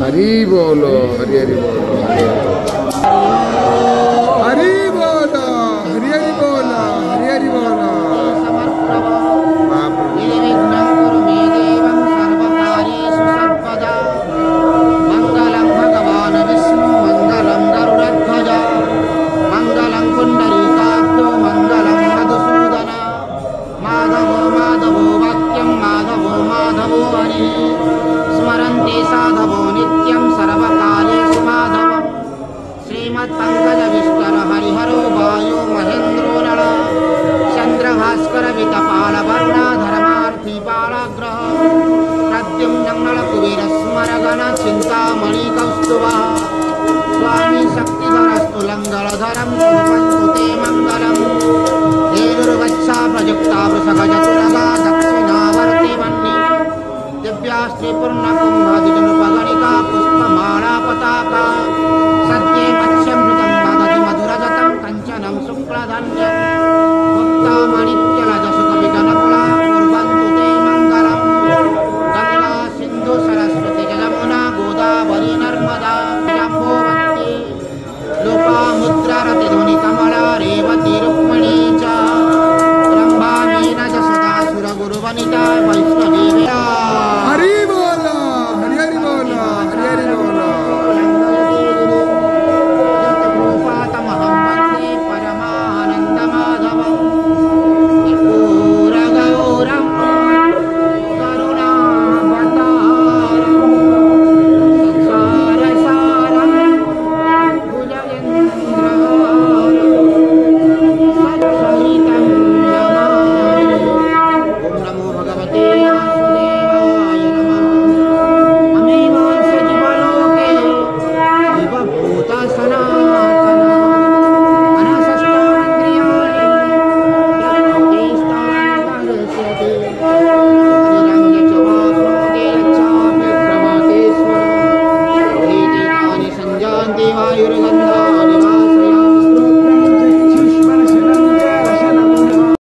हरी बोलो हरी हरी बोलो। हरी माधवो हरे स्मरन्ति साधवो नित्यं सर्वकाले स्माधवम्। श्रीमत्पङ्कजविष्कर हरिहरो वायो महेन्द्रो नळ। वितपालवर्णा धर्मार्तिपालग्रह प्रत्युं जङ्गलकुवेरस्मरगनचिन्तामणिकौस्तुभः स्वामी शक्तिधरस्तु लङ्गळधरं व्यास्त्रीपूर्णकुम्भदिनुपगणिका पुष्पमाणा पताका सत्ये मत्स्यमृतं वदति मधुरजतं कञ्चनं शुक्लधन्यं। गुप्तामणित्यलजसुकविगणकुला कुर्वन्तु ते मङ्गलं गङ्गा सरस्वती जलमुना गोदावरी नर्मदा जम्बोवती लोपामुद्रारतिध्वनिकमला रेवती रुक्मणी च। रम्भामीन च वैष्णवी 하여를 간다.